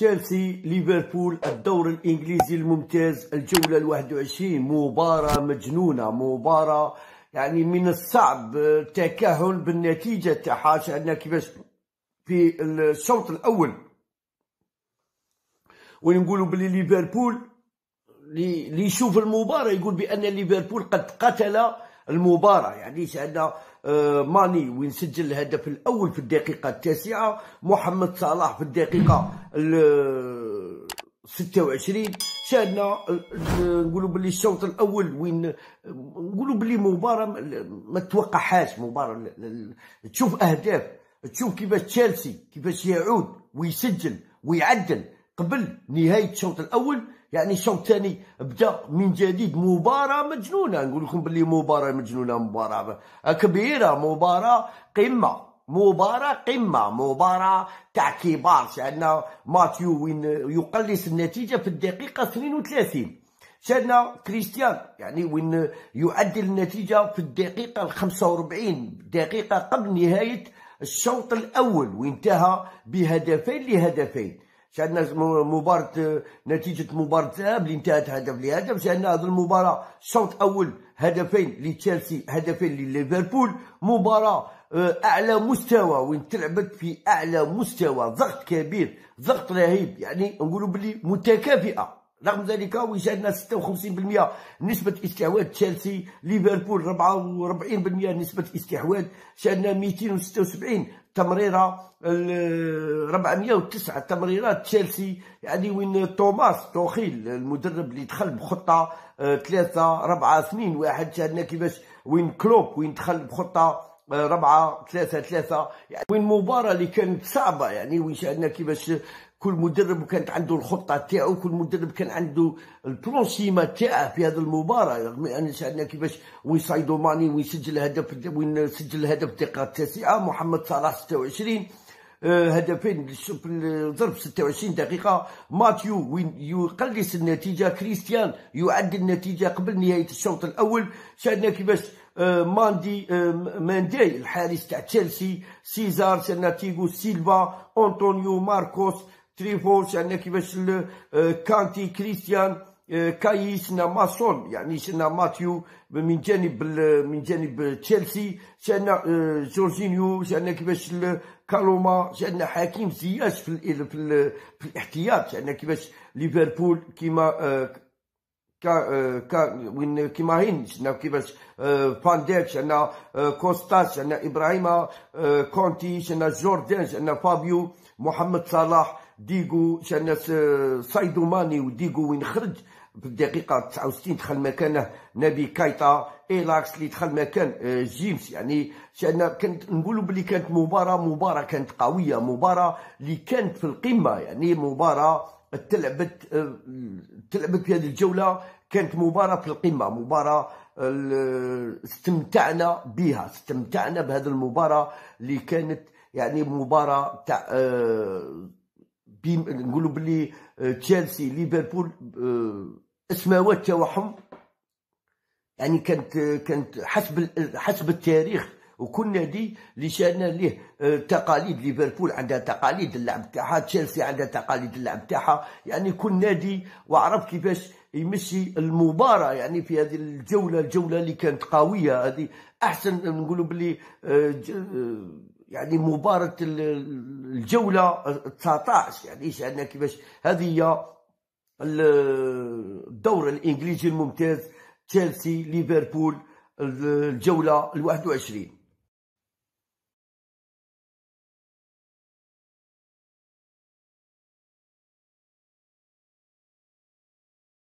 تشيلسي ليفربول الدور الإنجليزي الممتاز الجولة الواحد وعشرين. مباراة مجنونة مباراة يعني من الصعب التكهن بالنتيجة تاعها عندنا كيفاش في الشوط الأول. وين نقولوا بلي ليفربول اللي يشوف المباراة يقول بأن ليفربول قد قتل المباراة. يعني آه، ماني وين سجل الهدف الأول في الدقيقة التاسعة محمد صلاح في الدقيقة 26 شاهدنا نقولوا باللي الشوط الأول وين نقولوا باللي مباراة ما توقعهاش مباراة تشوف أهداف تشوف كيفاش تشيلسي كيفاش يعود ويسجل ويعدل قبل نهاية الشوط الأول. يعني الشوط الثاني بدا من جديد مباراة مجنونة. نقول لكم باللي مباراة مجنونة مباراة كبيرة مباراة قمة مباراة قمة مباراة تاع كبار شاهدنا ماتيو وين يقلص النتيجة في الدقيقة 32 شاهدنا كريستيان يعني وين يعدل النتيجة في الدقيقة 45 دقيقة قبل نهاية الشوط الأول وانتهى بهدفين لهدفين. شاهدنا مباراة نتيجة مباراة الذهاب اللي انتهت هدف لهدف شاهدنا هذه المباراة شوط أول هدفين لتشيلسي هدفين لليفربول. مباراة آه، أعلى مستوى وين تلعبت في أعلى مستوى ضغط كبير ضغط رهيب. يعني نقولوا بلي متكافئة. رغم ذلك وجدنا 56% نسبة استحواذ تشيلسي ليفربول 44% نسبة استحواذ شاهدنا 276 تمريرة 409 تمريرات تشيلسي. يعني وين توماس توخيل المدرب اللي دخل بخطة 3 4 2 1 شاهدنا كيفاش وين كلوب وين دخل بخطة ربعة ثلاثة ثلاثة. يعني وين مباراة اللي كانت صعبة يعني وين شاهدنا كيفاش كل مدرب كانت عنده الخطة تاعو كل مدرب كان عنده ال plan schéma تاعه في هذه المباراة. رغم أن شاهدنا كيفاش وين ساديو ماني وين سجل هدف وين سجل الهدف الدقيقه التاسعه محمد صلاح 26 آه، هدفين في الظرف 26 دقيقة. ماتيو وين يقلص النتيجة كريستيان يعدل النتيجة قبل نهاية الشوط الأول. شاهدنا كيفاش آه، ماندي آه، ماندي الحارس تاع تشيلسي سيزار شاهدنا تيغو سيلفا أنطونيو ماركوس تريفوس يعني كيفاش كانتي كريستيان كايس ماسون يعني شنا ماتيو من جانب من جانب تشيلسي شنا جورجينيو شنا كيفاش كالوما شنا حكيم زياش في في, في الاحتياط شنا كيفاش ليفربول كيما كا كا وين كيما هين شنا كيفاش فانديك شنا كوستاس شنا إبراهيم كونتي شنا جوردان شنا فابيو محمد صلاح ديغو شان سايدو ماني وديغو وين خرج. في الدقيقة 69 دخل مكانه نبي كايتا إيلاكس اللي دخل مكان آه، جيمس. يعني شان كانت نقولوا بلي كانت مباراة مباراة كانت قوية مباراة اللي كانت في القمة. يعني مباراة تلعبت آه، تلعبت في هذه الجولة كانت مباراة في القمة مباراة استمتعنا بها استمتعنا بهذه المباراة اللي كانت يعني مباراة تاع آه، نقولوا باللي آه، تشيلسي ليفربول آه، اسماوات تاعهم. يعني كانت كانت حسب حسب التاريخ وكل نادي اللي شان ليه آه، تقاليد. ليفربول عندها تقاليد اللعب تاعها تشيلسي عندها تقاليد اللعب تاعها. يعني كل نادي وعرف كيفاش يمشي المباراة. يعني في هذه الجولة الجولة اللي كانت قوية هذه أحسن نقولوا باللي يعني مباراة الجولة 19 يعني شاهدنا كيفاش؟ هذه هي الدور الإنجليزي الممتاز تشيلسي ليفربول الجولة ال 21